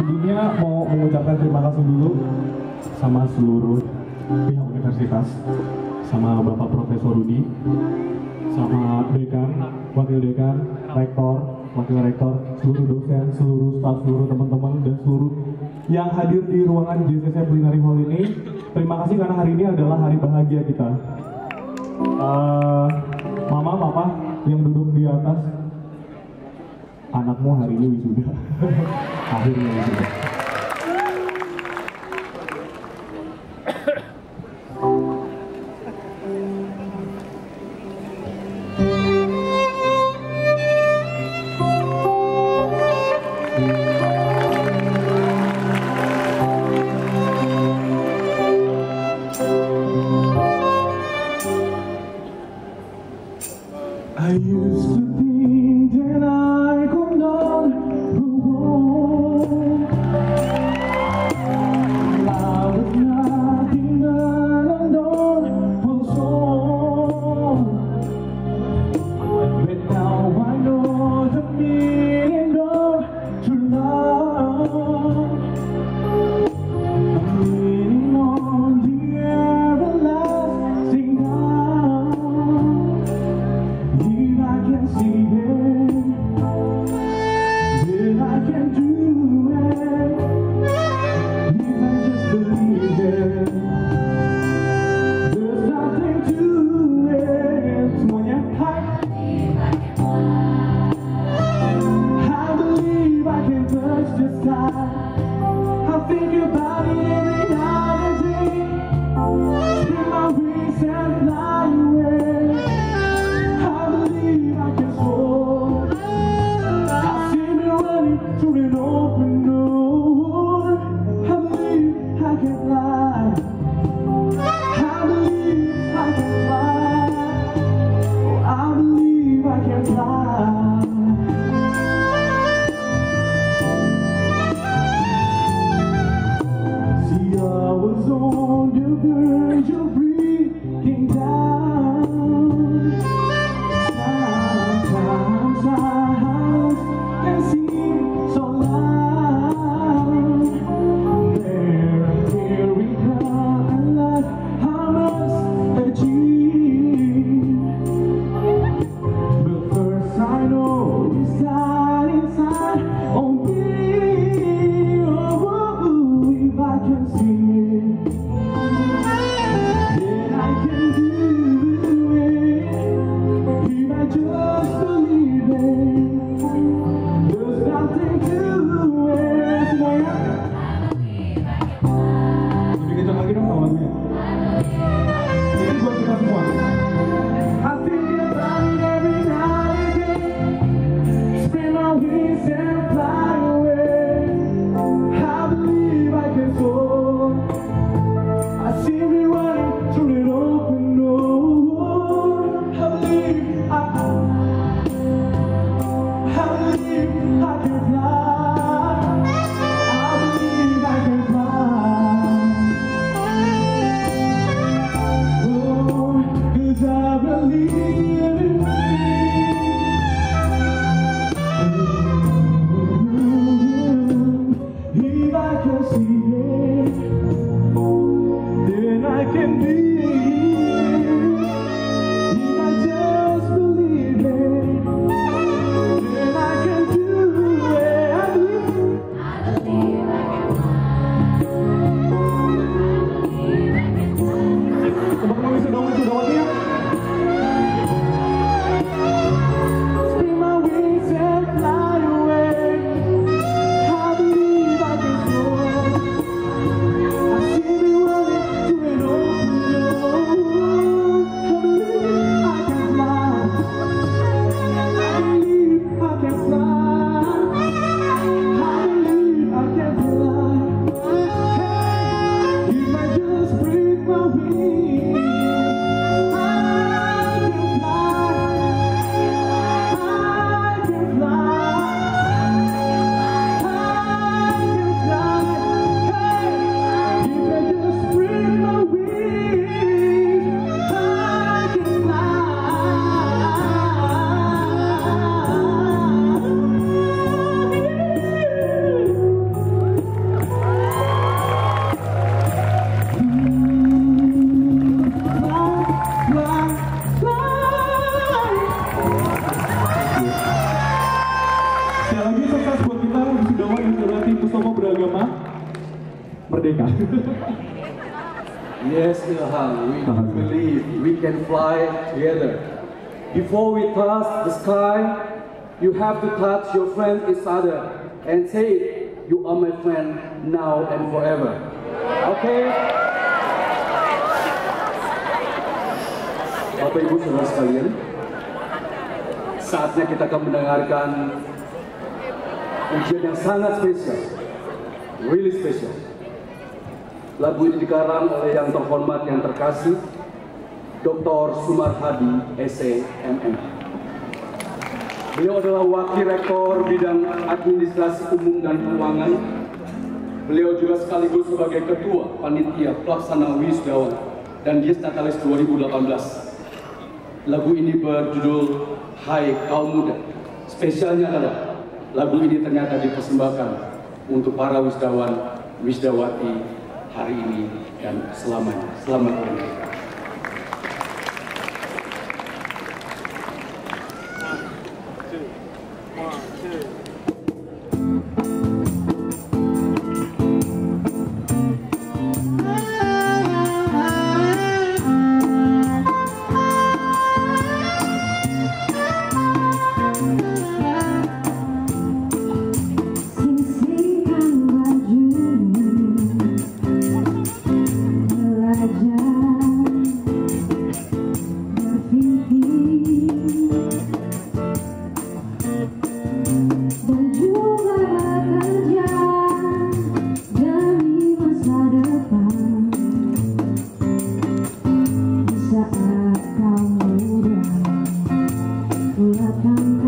Sebelumnya mau mengucapkan terima kasih dulu sama seluruh pihak universitas, sama Bapak Profesor Rudi, sama dekan, wakil dekan, rektor, wakil rektor, seluruh dosen, seluruh staf, seluruh teman-teman, dan seluruh yang hadir di ruangan JCC Culinary Hall ini. Terima kasih karena hari ini adalah hari bahagia kita. Eh, mama, papa yang duduk di atas, anakmu hari ini wisuda. Akhirnya wisuda. I used to think you. Think about inside. Can fly together. Before we touch the sky, you have to touch your friend each other and say, you are my friend now and forever. Okay? Bapak Ibu Saudara sekalian, saatnya kita akan mendengarkan ujian yang sangat spesial, really special. Lagu ini dikarang oleh yang terhormat yang terkasih, Dr. Sumar Hadi, SEMM. Beliau adalah Wakil Rektor Bidang Administrasi Umum dan Keuangan. Beliau juga sekaligus sebagai Ketua Panitia Pelaksana Wisdawan dan Dies Natalis 2018. Lagu ini berjudul Hai Kaum Muda. Spesialnya adalah lagu ini ternyata dipersembahkan untuk para wisdawan, wisdawati hari ini dan selamanya. Selamat merdeka. aku akan